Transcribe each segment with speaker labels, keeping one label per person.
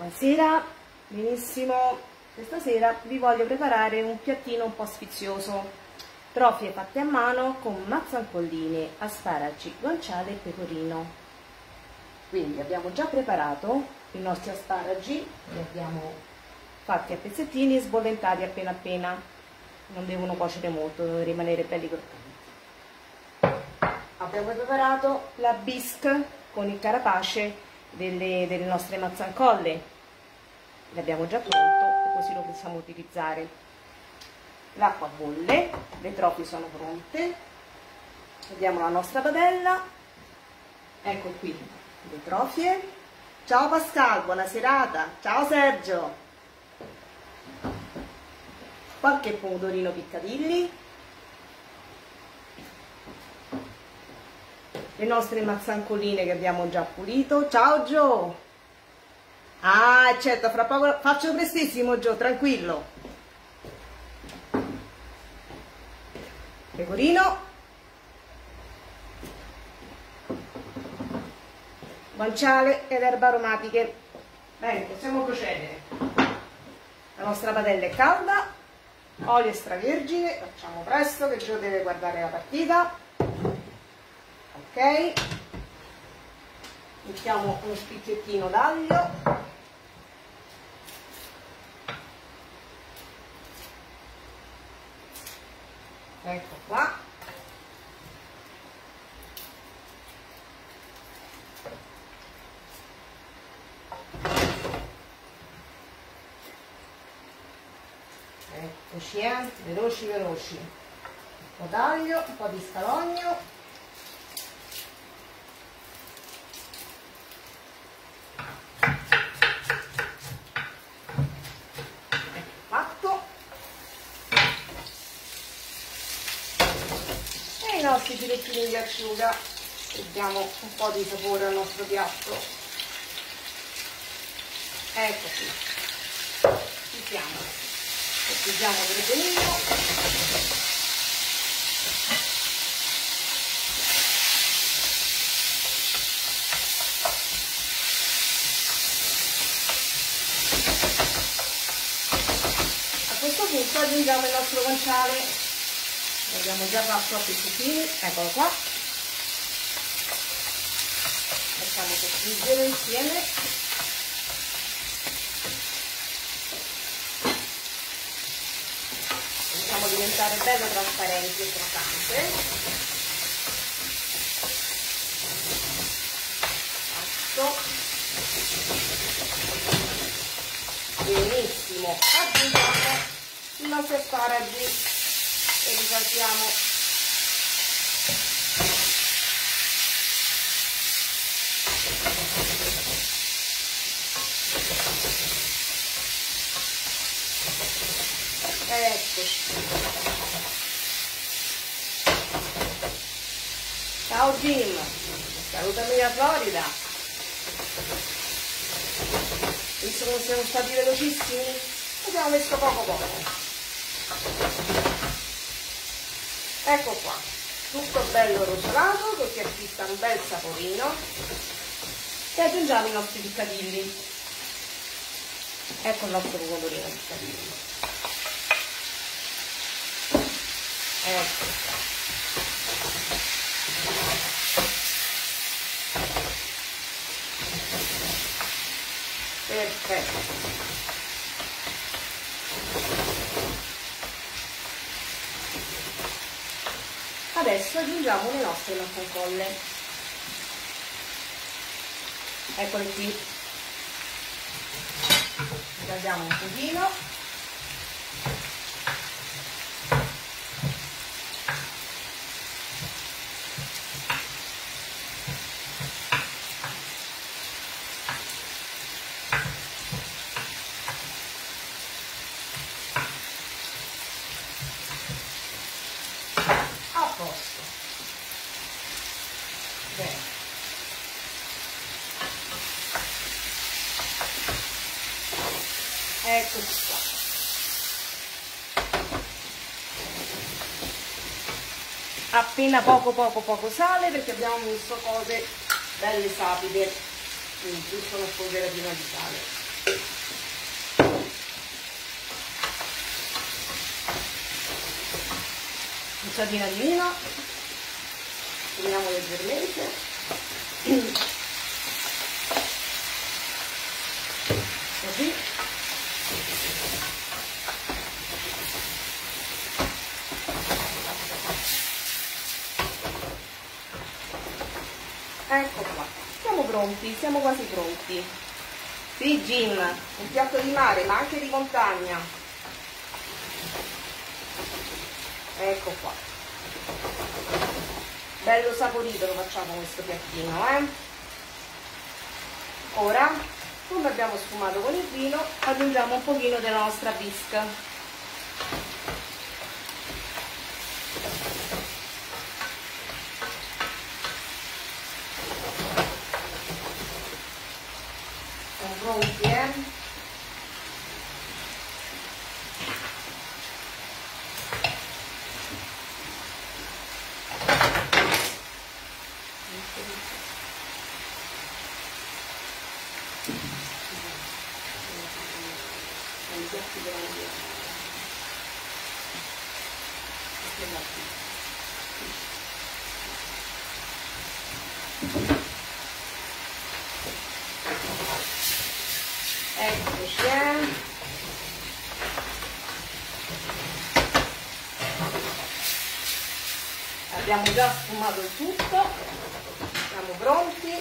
Speaker 1: Buonasera, benissimo. Questa sera vi voglio preparare un piattino un po' sfizioso. Trofie fatte a mano con mazzancolline, asparagi, guanciale e pecorino. Quindi abbiamo già preparato i nostri asparagi, li abbiamo fatti a pezzettini e sbollentati appena appena. Non devono cuocere molto, devono rimanere belli croccanti. Abbiamo preparato la bisque con il carapace delle, delle nostre mazzancolle. L'abbiamo già pronto così lo possiamo utilizzare. L'acqua bolle le trofie sono pronte. Vediamo la nostra padella. Ecco qui le trofie. Ciao Pascal buona serata. Ciao Sergio. Qualche pomodorino piccadilli le nostre mazzancoline che abbiamo già pulito. Ciao Gio! Ah, certo, fra poco faccio prestissimo Gio, tranquillo. Pecorino. Guanciale ed erbe aromatiche. Bene, possiamo procedere. La nostra padella è calda, olio extravergine, facciamo presto che Gio deve guardare la partita ok? Mettiamo uno spizzettino d'aglio. Ecco qua. Eccoci eh. Veloci veloci. Un po' d'aglio un po' di scalogno nostri filettini di acciuga e diamo un po' di sapore al nostro piatto. Ecco qui. Pecorino a questo punto aggiungiamo il nostro guanciale l'abbiamo già fatto a pezzettini eccolo qua. Facciamo soffriggere insieme. Facciamo diventare bello trasparente e croccante benissimo. Aggiungiamo i nostri asparagi e risaltiamo eccoci ciao Jim. Salutami da Florida. Visto che siamo stati velocissimi abbiamo messo poco poco ecco qua. Tutto bello rosolato così acquista un bel saporino. E aggiungiamo i nostri piccadilli. Ecco il nostro pomodorino piccadilli. Ecco perfetto adesso aggiungiamo le nostre nocconcolle eccole qui. Tagliamo un pochino eccoci qua. Appena poco poco poco sale perché abbiamo messo cose belle sapide quindi giusto una spolveratina di sale Cioccolina di vino, uniamo leggermente. Così. Ecco qua, siamo pronti, siamo quasi pronti. Sì, Jim, un piatto di mare, ma anche di montagna. Ecco qua. Bello saporito lo facciamo questo piattino, eh? Ora, come abbiamo sfumato con il vino, aggiungiamo un pochino della nostra bisca. Siamo pronti, eh? Eccoci, eh. Abbiamo già sfumato il tutto, siamo pronti.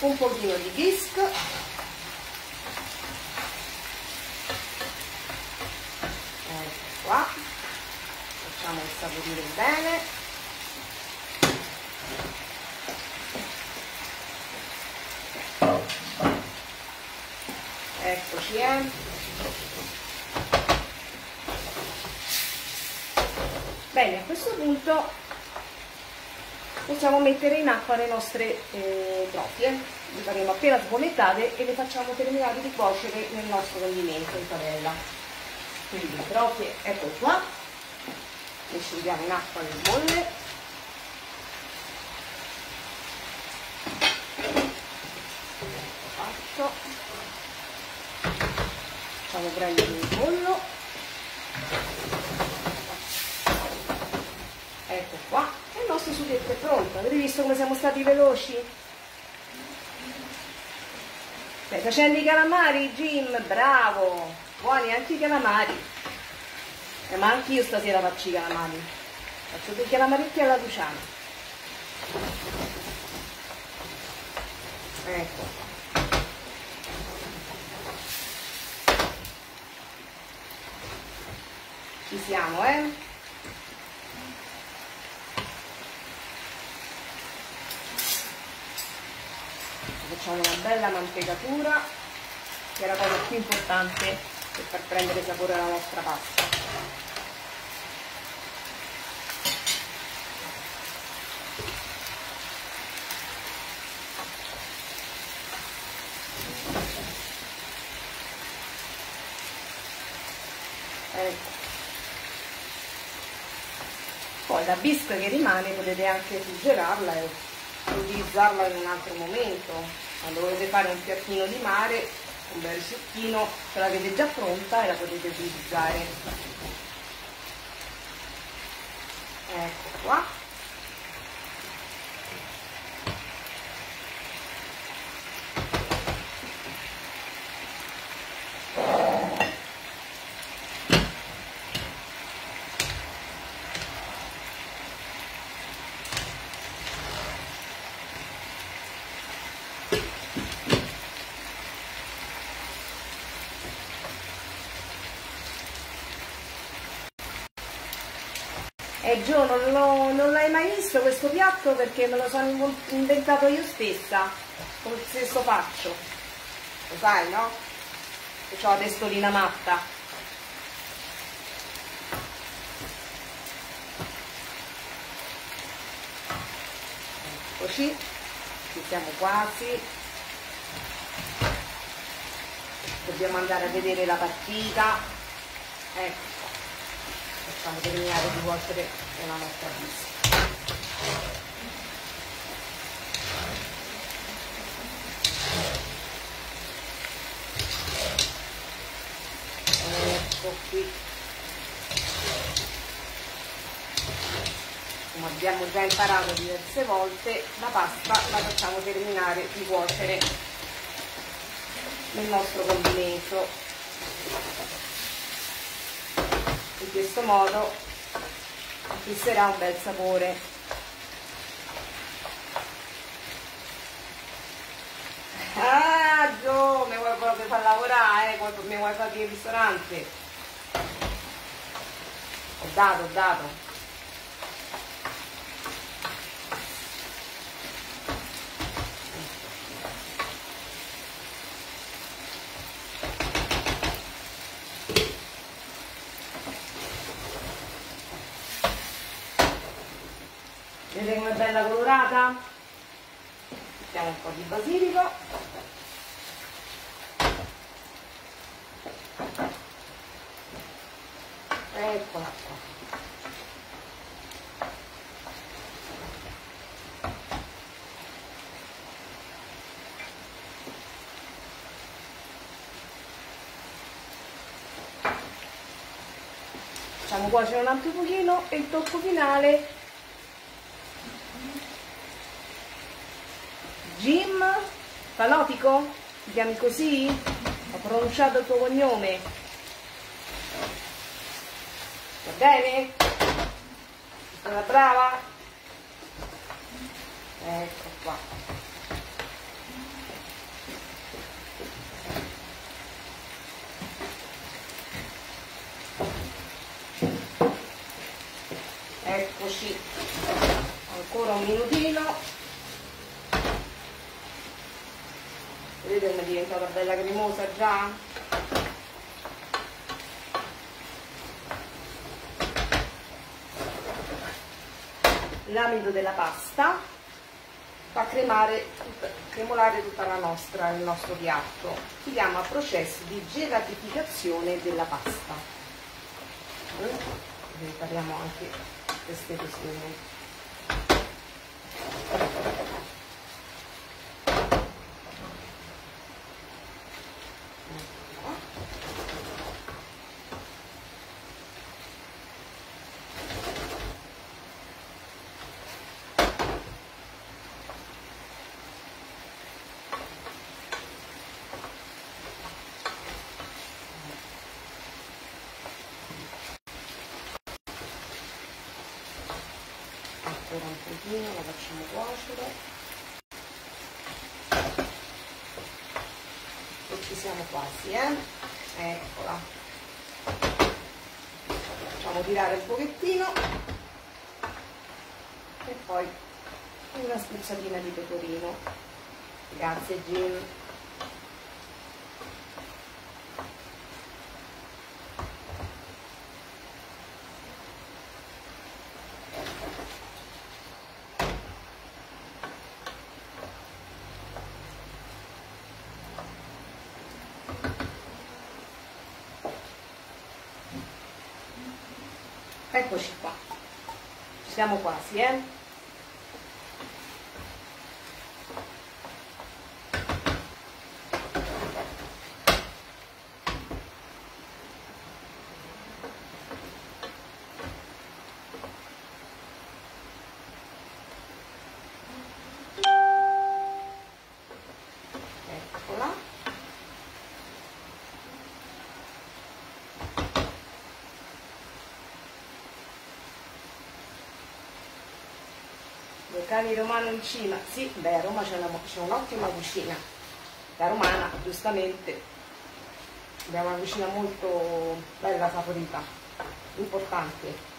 Speaker 1: Un pochino di bisc. Ecco. Facciamo saporire bene. eccoci eh. Bene a questo punto possiamo mettere in acqua le nostre eh, trofie le faremo appena sgomettate e le facciamo terminare di cuocere nel nostro condimento in padella. Quindi le trofie ecco qua. Le scendiamo in acqua nel bolle facciamo prendere il pollo ecco qua. E il nostro sughetto è pronto. Avete visto come siamo stati veloci? stai facendo i calamari Jim? bravo. Buoni anche i calamari. Eh, ma anche io stasera faccio i calamari. Faccio dei calamaretti alla Luciana. Ecco. Ci siamo eh facciamo una bella mantecatura che è la cosa più importante per far prendere sapore alla nostra pasta. Ecco poi la bisca che rimane potete anche surgelarla e utilizzarla in un altro momento. Quando volete fare un piattino di mare un bel succhino ce l'avete già pronta e la potete utilizzare. Ecco qua E Gio, non, non l'hai mai visto questo piatto perché me lo sono inventato io stessa, con il stesso faccio. Lo sai, no? Che ho la testolina matta. Eccoci, ci siamo quasi. Dobbiamo andare a vedere la partita. Ecco per far terminare di cuocere la nostra pizza. Eh, ecco qui. Come abbiamo già imparato diverse volte, la pasta la facciamo terminare di cuocere nel nostro condimento in questo modo fisserà un bel sapore Ah, Gio, mi vuoi proprio far lavorare, eh? mi vuoi fare il ristorante? Ho dato, ho dato. Vedete com'è bella colorata? Mettiamo un po' di basilico. eccola qua facciamo cuocere un altro pochino e il tocco finale Jim Falotico? Ti chiami così? Ho pronunciato il tuo cognome? bene? Sono brava? Ecco qua. Eccoci. Ancora un minutino. Diventata bella cremosa già? l'amido della pasta fa cremare, cremolare tutta la nostra, il nostro piatto. Si chiama processo di gelatificazione della pasta. Eh? Parliamo anche queste questioni.
Speaker 2: Ancora un pochino la facciamo cuocere. E ci siamo quasi eh? Eccola. Facciamo tirare un pochettino. E poi una spezzatina di pecorino. Grazie Jim
Speaker 1: eccoci qua. Siamo quasi eh locali romano in cima, sì, beh a Roma c'è un'ottima cucina, la romana giustamente, abbiamo una cucina molto bella, saporita, importante.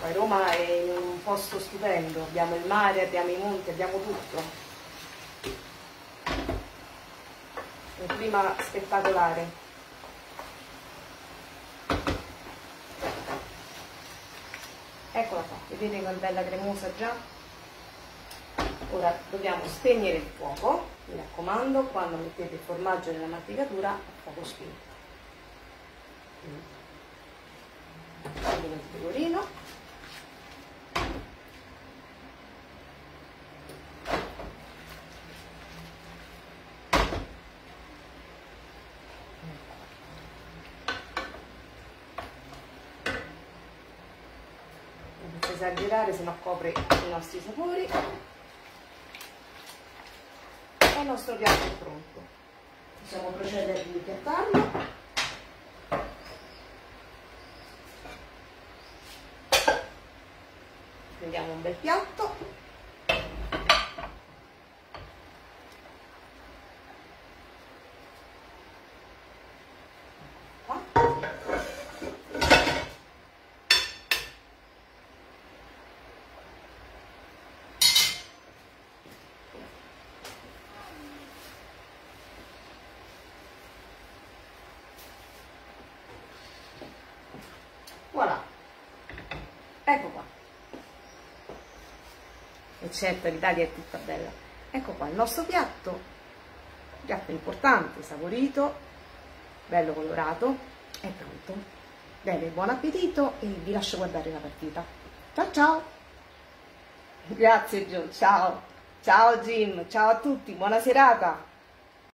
Speaker 1: Poi Roma è un posto stupendo, abbiamo il mare, abbiamo i monti, abbiamo tutto. Un clima spettacolare. Eccola qua vedete che è bella cremosa già? Ora dobbiamo spegnere il fuoco mi raccomando quando mettete il formaggio nella mantecatura a fuoco spento il pecorino esagerare se no copre i nostri sapori. E il nostro piatto è pronto. Possiamo procedere a ripiattarlo prendiamo un bel piatto voilà ecco qua e certo l'Italia è tutta bella. Ecco qua il nostro piatto. Piatto importante, saporito bello colorato è pronto. Bene, buon appetito e vi lascio guardare la partita. Ciao ciao! Grazie Gio, ciao. Ciao Jim, ciao a tutti, buona serata